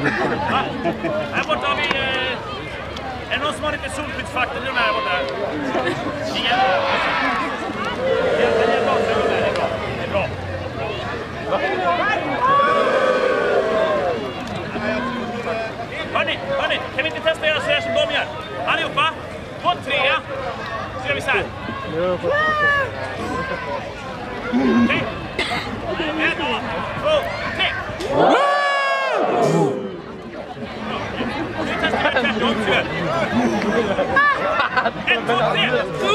Här borta har vi... Eh, är det någon som har lite solskyddsfaktor till de här borta? Det. Hörni, hörni, kan vi inte testa att göra så här som de gör? Allihopa, på trea, så gör vi så här. Okej? Okay. Jungs, jetzt kommt!